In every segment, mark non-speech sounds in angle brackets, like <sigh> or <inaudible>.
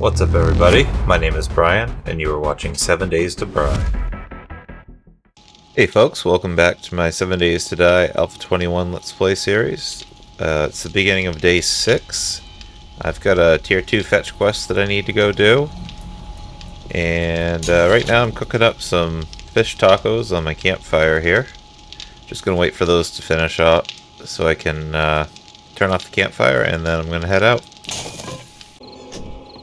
What's up, everybody? My name is Brian, and you are watching 7 Days to Die. Hey, folks, welcome back to my 7 Days to Die Alpha 21 Let's Play series. Uh, it's the beginning of day 6. I've got a tier 2 fetch quest that I need to go do. And uh, right now I'm cooking up some fish tacos on my campfire here. Just gonna wait for those to finish up so I can uh, turn off the campfire and then I'm gonna head out.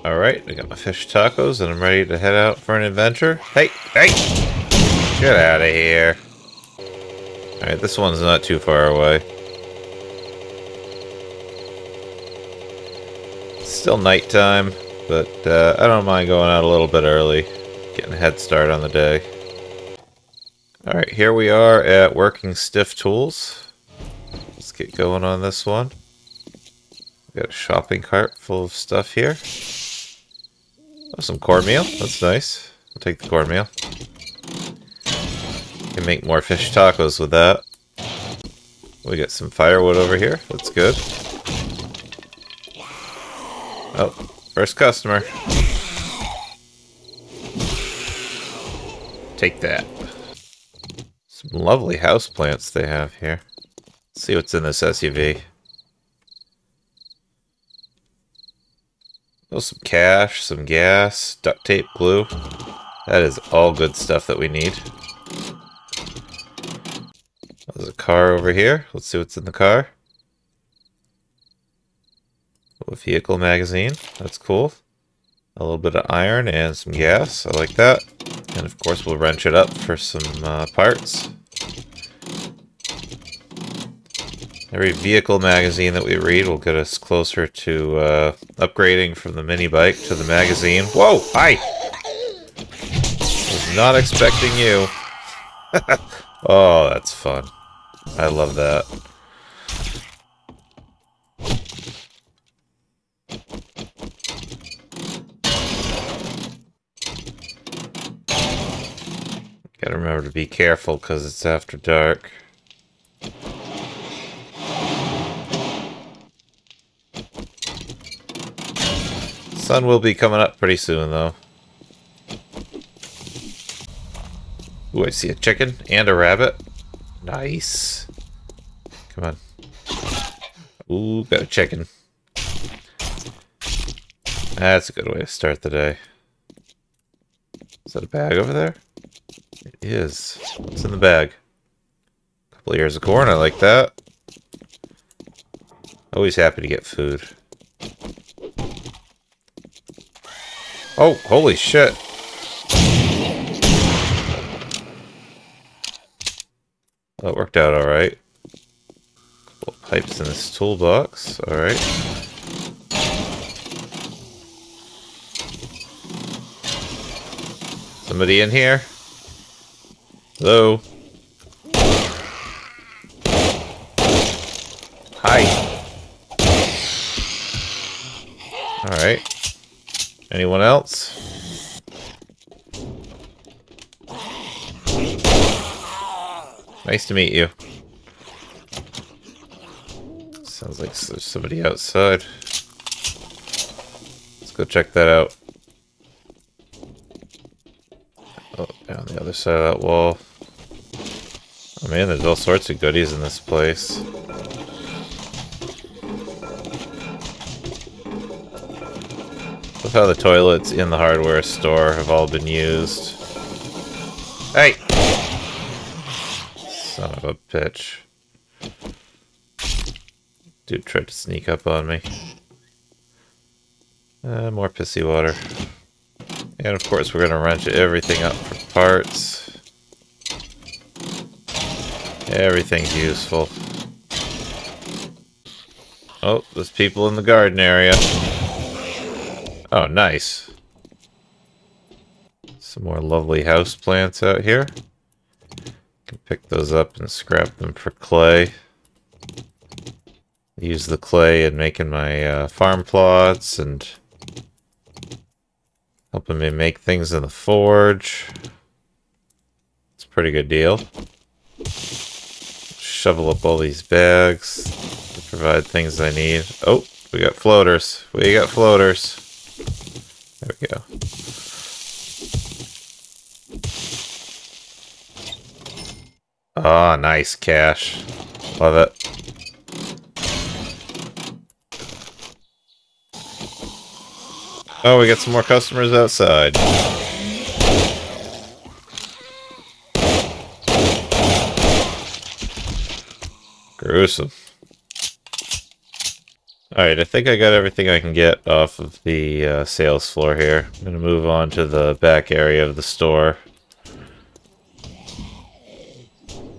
Alright, I got my fish tacos and I'm ready to head out for an adventure. Hey, hey! Get out of here. Alright, this one's not too far away. It's still nighttime, but uh, I don't mind going out a little bit early. Getting a head start on the day. Alright, here we are at Working Stiff Tools. Let's get going on this one. Got a shopping cart full of stuff here. Oh, some cornmeal. That's nice. I'll take the cornmeal. Can make more fish tacos with that. We got some firewood over here. That's good. Oh, first customer. Take that. Some lovely house plants they have here. Let's see what's in this SUV. Oh, some cash, some gas, duct tape, glue. That is all good stuff that we need. There's a car over here. Let's see what's in the car. A vehicle magazine. That's cool. A little bit of iron and some gas. I like that. And of course we'll wrench it up for some uh, parts. Every vehicle magazine that we read will get us closer to uh, upgrading from the mini bike to the magazine. Whoa! Hi! Was not expecting you. <laughs> oh, that's fun. I love that. Gotta remember to be careful because it's after dark. Sun will be coming up pretty soon, though. Ooh, I see a chicken and a rabbit. Nice. Come on. Ooh, got a chicken. That's a good way to start the day. Is that a bag over there? It is. What's in the bag? A couple of ears of corn, I like that. Always happy to get food. Oh, holy shit. That worked out alright. Pipes in this toolbox. Alright. Somebody in here? Hello? Hi. Anyone else? Nice to meet you. Sounds like there's somebody outside. Let's go check that out. Oh, down the other side of that wall. Oh man, there's all sorts of goodies in this place. How the toilets in the hardware store have all been used. Hey! Son of a bitch. Dude tried to sneak up on me. Uh, more pissy water. And of course we're gonna wrench everything up for parts. Everything's useful. Oh, there's people in the garden area. Oh, nice. Some more lovely house plants out here. Can pick those up and scrap them for clay. Use the clay in making my uh, farm plots and helping me make things in the forge. It's a pretty good deal. Shovel up all these bags to provide things I need. Oh, we got floaters. We got floaters. We go. Ah, oh, nice cash. Love it. Oh, we got some more customers outside. Gruesome. Alright, I think I got everything I can get off of the uh, sales floor here. I'm going to move on to the back area of the store.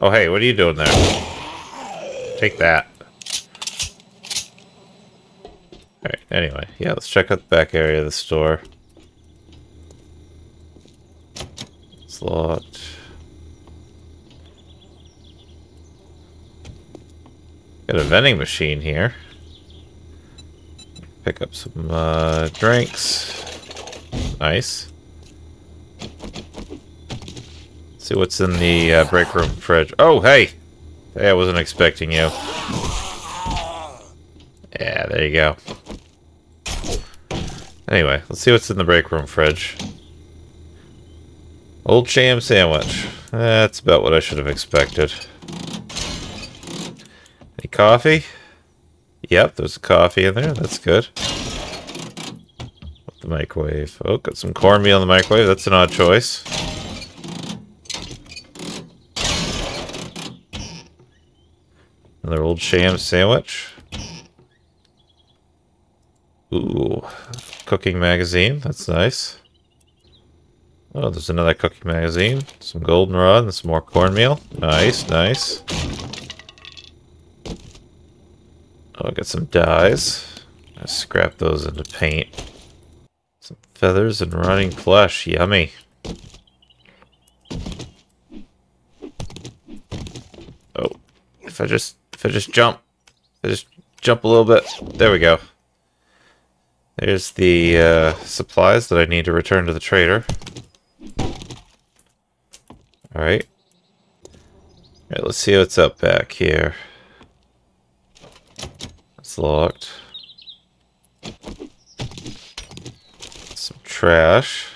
Oh, hey, what are you doing there? Take that. Alright, anyway, yeah, let's check out the back area of the store. Locked. Got a vending machine here. Pick up some uh, drinks. Nice. See what's in the uh, break room fridge. Oh, hey! Hey, I wasn't expecting you. Yeah, there you go. Anyway, let's see what's in the break room fridge. Old sham sandwich. That's about what I should have expected. Any coffee? Yep, there's a coffee in there. That's good. The microwave. Oh, got some cornmeal in the microwave. That's an odd choice. Another old sham sandwich. Ooh, cooking magazine. That's nice. Oh, there's another cooking magazine. Some goldenrod and some more cornmeal. Nice, nice. Oh, I get some dyes. I scrap those into paint. Some feathers and rotting plush. Yummy. Oh, if I just if I just jump, I just jump a little bit. There we go. There's the uh, supplies that I need to return to the trader. Alright. Alright, let's see what's up back here. Locked. Some trash.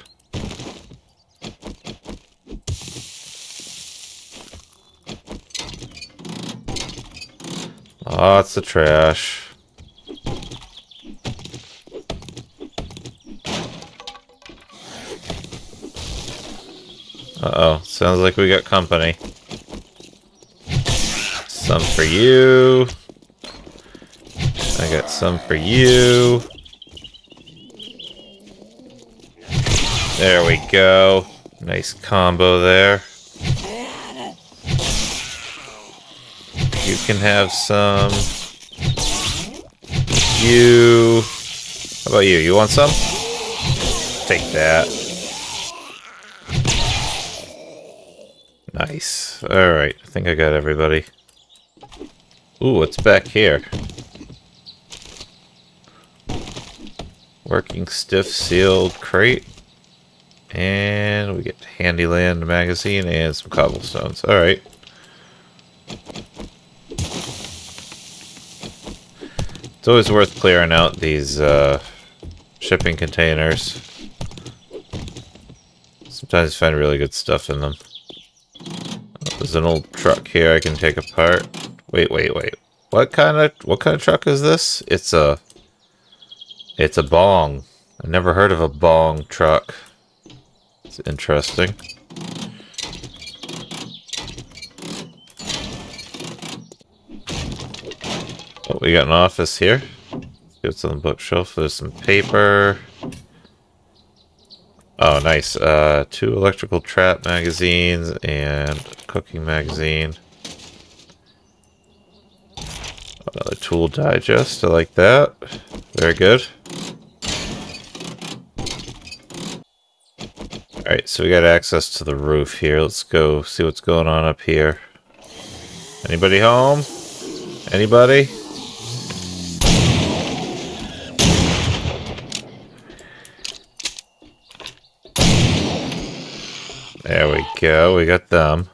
Lots of trash. Uh-oh, sounds like we got company. Some for you. Got some for you. There we go. Nice combo there. You can have some. You. How about you? You want some? Take that. Nice. Alright, I think I got everybody. Ooh, what's back here? Working stiff sealed crate. And we get Handyland magazine and some cobblestones. Alright. It's always worth clearing out these uh, shipping containers. Sometimes you find really good stuff in them. There's an old truck here I can take apart. Wait, wait, wait. What kind of what kind of truck is this? It's a it's a bong. I never heard of a bong truck. It's interesting. Oh, we got an office here. See what's on the bookshelf. There's some paper. Oh, nice. Uh, two electrical trap magazines and cooking magazine. Another tool digest. I like that. Very good. Alright, so we got access to the roof here. Let's go see what's going on up here. Anybody home? Anybody? There we go, we got them.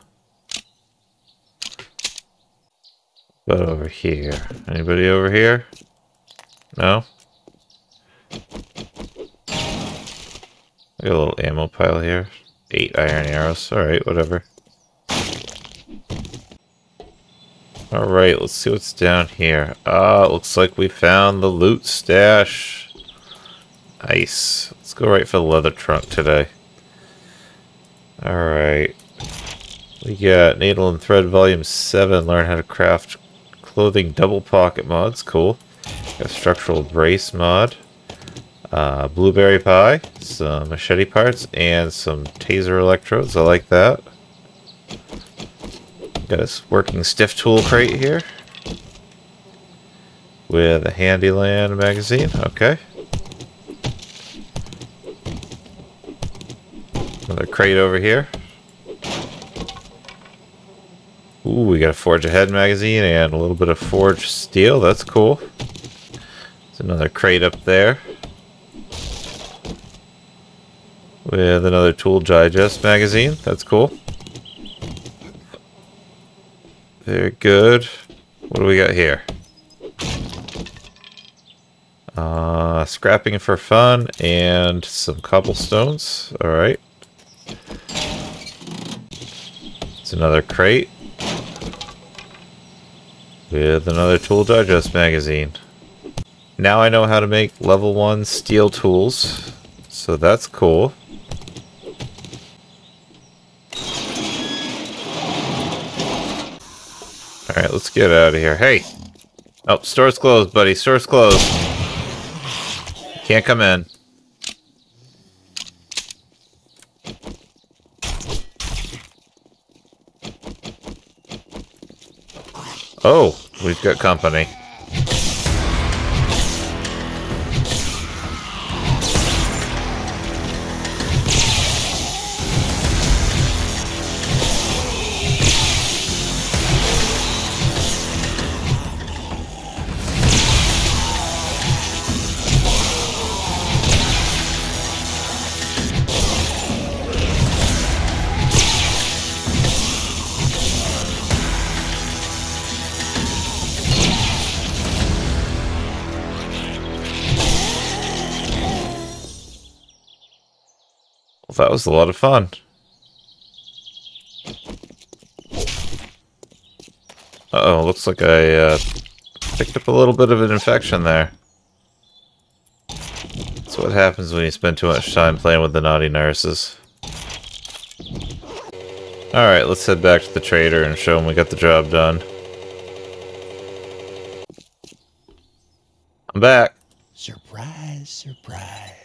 But over here? Anybody over here? No? I got a little ammo pile here. Eight iron arrows. Alright, whatever. Alright, let's see what's down here. Ah, uh, looks like we found the loot stash. Nice. Let's go right for the leather trunk today. Alright. We got Needle and Thread Volume 7, Learn How to Craft Clothing Double Pocket mods. Cool. Got Structural Brace mod. Uh, blueberry pie, some machete parts, and some taser electrodes. I like that. Got a working stiff tool crate here. With a Handyland magazine. Okay. Another crate over here. Ooh, we got a Forge Ahead magazine and a little bit of forged steel. That's cool. There's another crate up there. With another Tool Digest magazine. That's cool. Very good. What do we got here? Uh, scrapping for fun and some cobblestones. Alright. It's another crate. With another Tool Digest magazine. Now I know how to make level 1 steel tools. So that's cool. Alright, let's get out of here. Hey! Oh, store's closed, buddy. Store's closed. Can't come in. Oh, we've got company. That was a lot of fun. Uh oh looks like I uh, picked up a little bit of an infection there. That's what happens when you spend too much time playing with the naughty nurses. Alright, let's head back to the trader and show him we got the job done. I'm back. Surprise, surprise.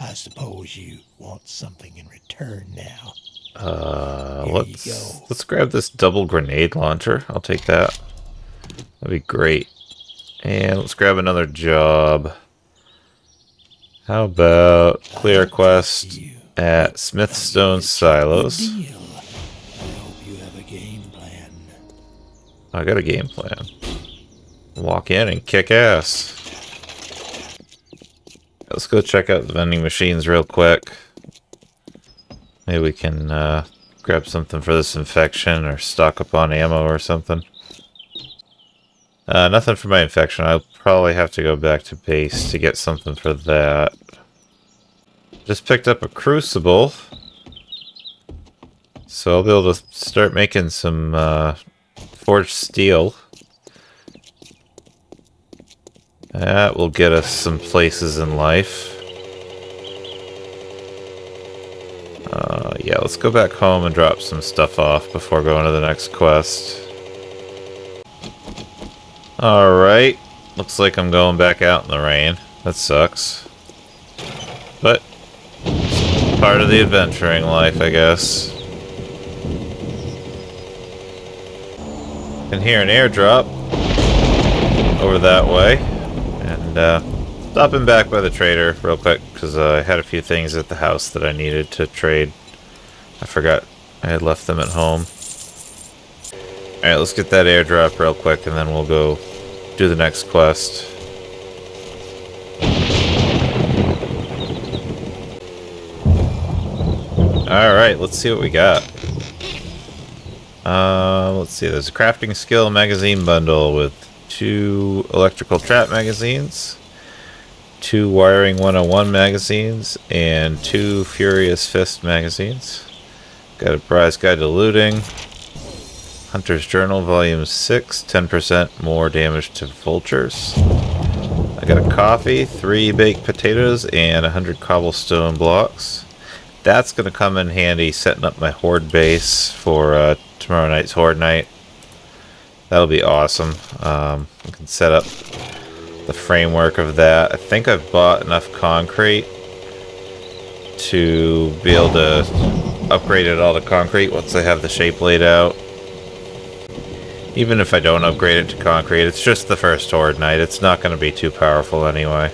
I suppose you want something in return now. Uh, Here let's let's grab this double grenade launcher. I'll take that. That'd be great. And let's grab another job. How about clear quest at Smithstone Silos? I got a game plan. Walk in and kick ass. Let's go check out the vending machines real quick. Maybe we can uh, grab something for this infection or stock up on ammo or something. Uh, nothing for my infection. I'll probably have to go back to base to get something for that. Just picked up a crucible. So I'll be able to start making some uh, forged steel. That will get us some places in life. Uh, yeah, let's go back home and drop some stuff off before going to the next quest. Alright. Looks like I'm going back out in the rain. That sucks. But, part of the adventuring life, I guess. Can hear an airdrop over that way. Uh, stopping back by the trader real quick because uh, I had a few things at the house that I needed to trade. I forgot I had left them at home. Alright, let's get that airdrop real quick and then we'll go do the next quest. Alright, let's see what we got. Uh, let's see, there's a crafting skill magazine bundle with two electrical trap magazines, two Wiring 101 magazines, and two Furious Fist magazines. Got a prize guide to looting. Hunter's Journal, Volume 6, 10% more damage to vultures. I got a coffee, three baked potatoes, and 100 cobblestone blocks. That's going to come in handy setting up my horde base for uh, tomorrow night's horde night. That'll be awesome. Um, I can set up the framework of that. I think I've bought enough concrete to be able to upgrade it all to concrete once I have the shape laid out. Even if I don't upgrade it to concrete, it's just the first Horde Night. It's not going to be too powerful anyway.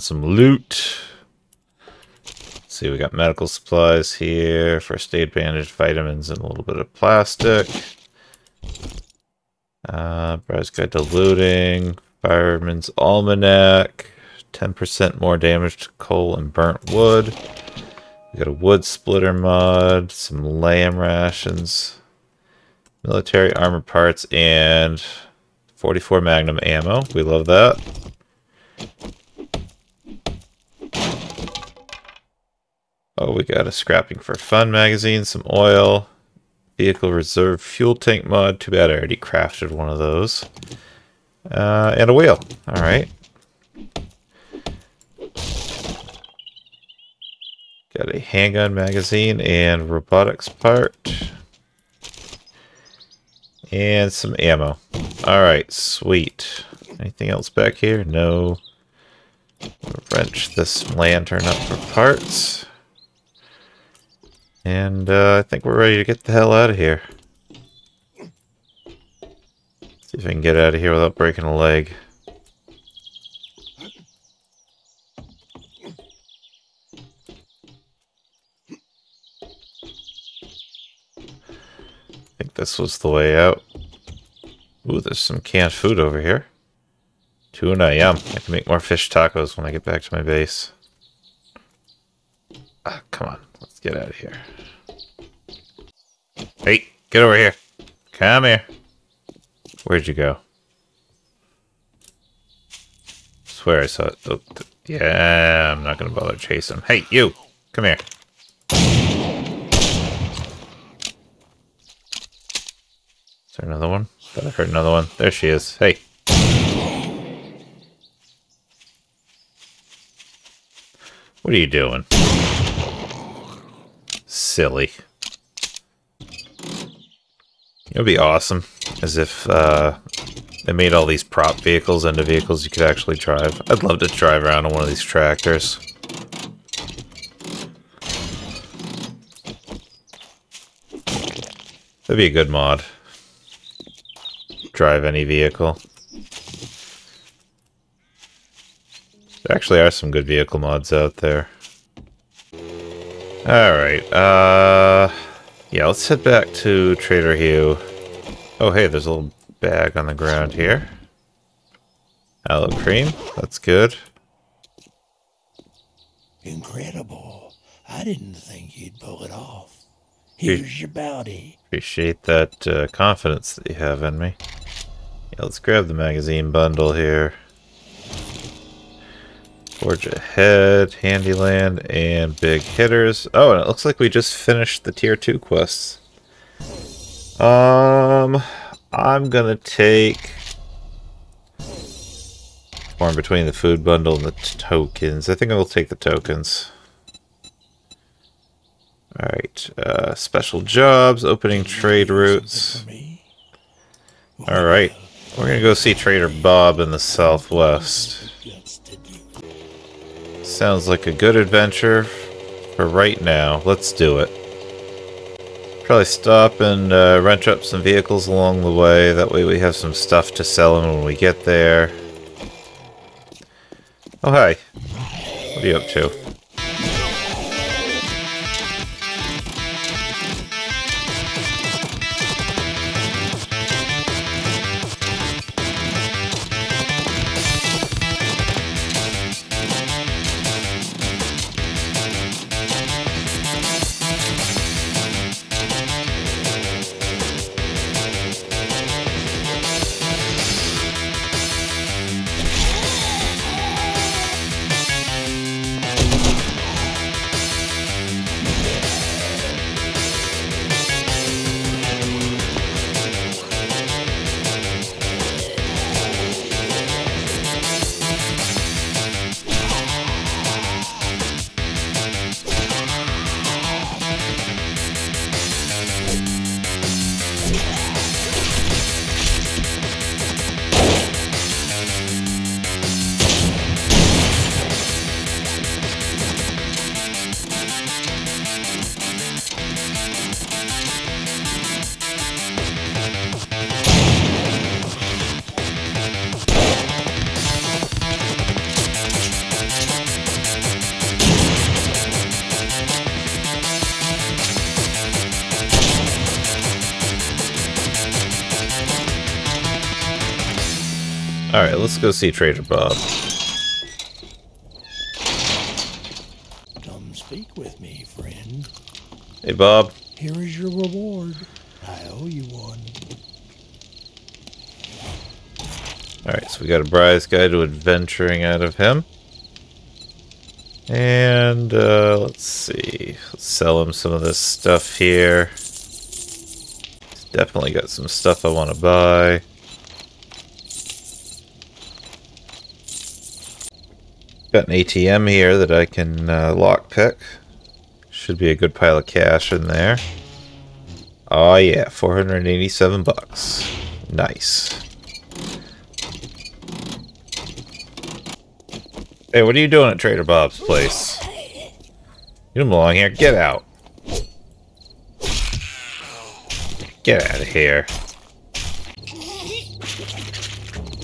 Some loot. Let's see, we got medical supplies here, first aid bandage, vitamins, and a little bit of plastic. Uh, Browse Guide to Looting, Fireman's Almanac, 10% more damage to coal and burnt wood. We got a wood splitter mod, some lamb rations, military armor parts, and 44 magnum ammo. We love that. Oh, we got a scrapping for fun magazine, some oil, vehicle reserve fuel tank mod. Too bad I already crafted one of those. Uh, and a wheel. All right. Got a handgun magazine and robotics part. And some ammo. All right, sweet. Anything else back here? No. Wrench this lantern up for parts. And uh, I think we're ready to get the hell out of here. See if I can get out of here without breaking a leg. I think this was the way out. Ooh, there's some canned food over here. Tuna, yum. I can make more fish tacos when I get back to my base. Ah, come on. Get out of here. Hey, get over here. Come here. Where'd you go? Swear I saw it. Oh, yeah, I'm not gonna bother chasing him. Hey, you! Come here. Is there another one? Thought I heard another one. There she is. Hey. What are you doing? silly. It would be awesome as if uh, they made all these prop vehicles into vehicles you could actually drive. I'd love to drive around on one of these tractors. That'd be a good mod. Drive any vehicle. There actually are some good vehicle mods out there. Alright, uh... Yeah, let's head back to Trader Hugh. Oh hey, there's a little bag on the ground here. Aloe cream, that's good. Incredible. I didn't think you'd pull it off. Here's your bounty. Appreciate that uh, confidence that you have in me. Yeah, let's grab the magazine bundle here. Forge Ahead, Handyland, and Big Hitters. Oh, and it looks like we just finished the Tier 2 quests. Um, I'm gonna take... Torn between the food bundle and the tokens. I think I'll take the tokens. Alright, uh, special jobs, opening trade routes. Alright, we're gonna go see Trader Bob in the southwest. Sounds like a good adventure for right now. Let's do it. Probably stop and uh, wrench up some vehicles along the way. That way we have some stuff to sell them when we get there. Oh, hi. What are you up to? Let's go see Trader Bob. Come speak with me, friend. Hey, Bob. Here is your reward. I owe you one. Alright, so we got a Bride's Guide to Adventuring out of him. And, uh, let's see. Let's sell him some of this stuff here. He's definitely got some stuff I want to buy. Got an ATM here that I can uh, lockpick. Should be a good pile of cash in there. Oh yeah, 487 bucks. Nice. Hey, what are you doing at Trader Bob's place? You don't belong here. Get out. Get out of here.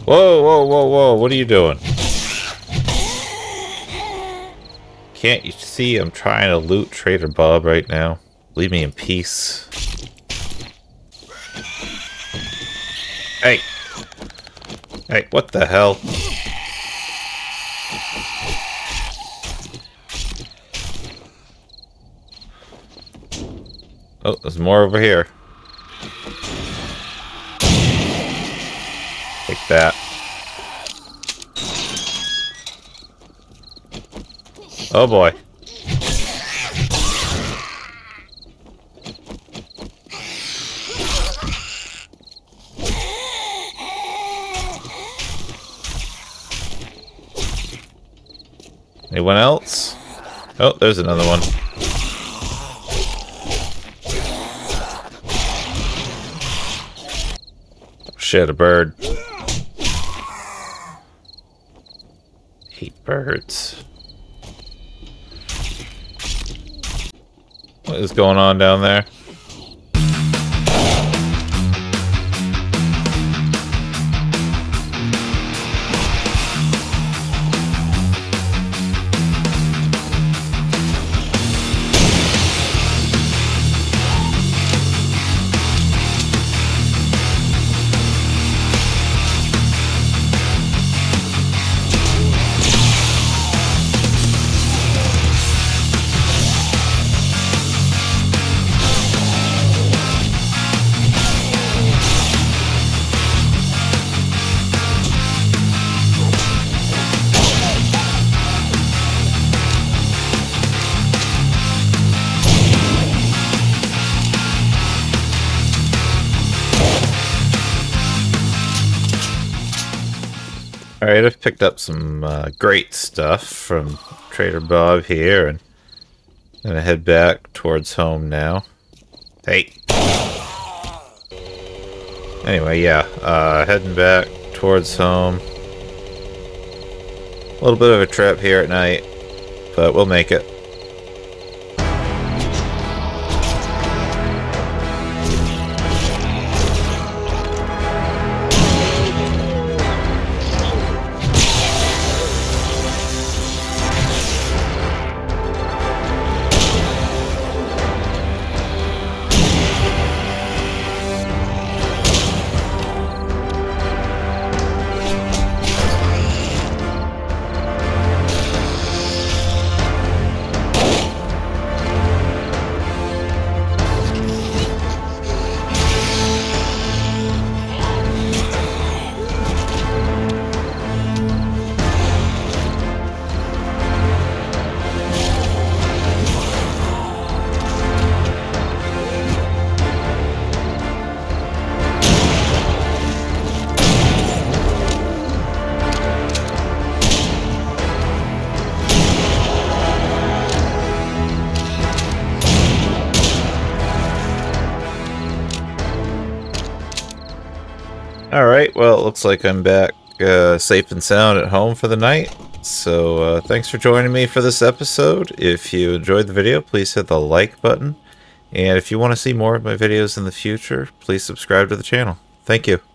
Whoa, whoa, whoa, whoa. What are you doing? Can't you see I'm trying to loot Trader Bob right now? Leave me in peace. Hey! Hey, what the hell? Oh, there's more over here. Take that. Oh boy. Anyone else? Oh, there's another one. shit, a bird. Hate birds. What is going on down there? Alright, I've picked up some uh, great stuff from Trader Bob here, and I'm gonna head back towards home now. Hey! Anyway, yeah, uh, heading back towards home. A little bit of a trip here at night, but we'll make. It looks like I'm back uh, safe and sound at home for the night. So, uh, thanks for joining me for this episode. If you enjoyed the video, please hit the like button. And if you want to see more of my videos in the future, please subscribe to the channel. Thank you.